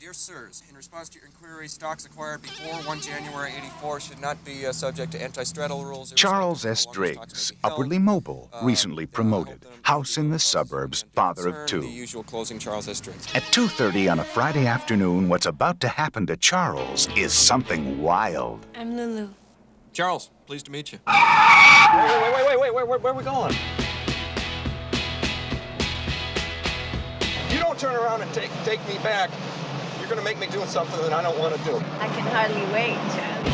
Dear sirs, in response to your inquiry, stocks acquired before 1 January 84 should not be uh, subject to anti-straddle rules. Charles S. Driggs, upwardly mobile, recently promoted, house in the suburbs, father of two. The usual closing Charles S. Driggs. At 2.30 on a Friday afternoon, what's about to happen to Charles is something wild. I'm Lulu. Charles, pleased to meet you. Wait, wait, wait, wait, wait, wait, where, where are we going? You don't turn around and take take me back. You're gonna make me do something that I don't want to do. I can hardly wait, Charlie.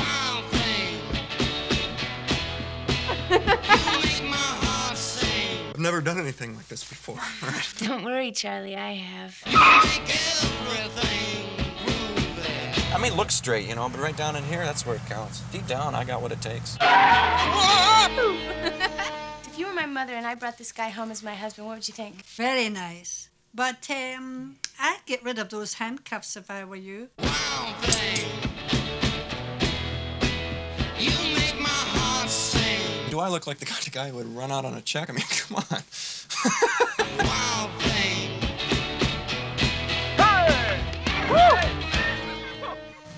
I've never done anything like this before. Right? Don't worry, Charlie, I have. I mean, look straight, you know, but right down in here, that's where it counts. Deep down, I got what it takes. if you were my mother and I brought this guy home as my husband, what would you think? Very nice. But um, I'd get rid of those handcuffs if I were you. Do I look like the kind of guy who would run out on a check? I mean, come on.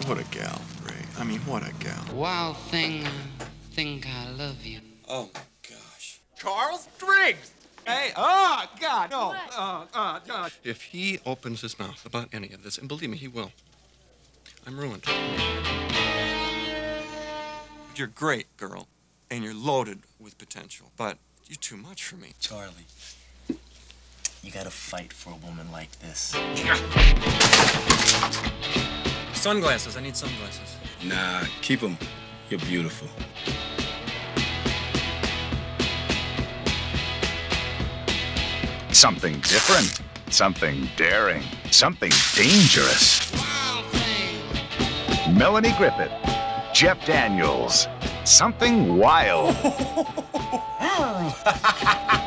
What a gal, Ray. I mean, what a gal. Wild thing, I think I love you. Oh, my gosh. Charles Driggs! Hey, oh, God, no. What? Uh, uh, uh. If he opens his mouth about any of this, and believe me, he will, I'm ruined. You're great, girl, and you're loaded with potential, but you're too much for me. Charlie, you gotta fight for a woman like this. Sunglasses. I need sunglasses. Nah, keep them. You're beautiful. Something different, something daring, something dangerous. Melanie Griffith, Jeff Daniels, something wild.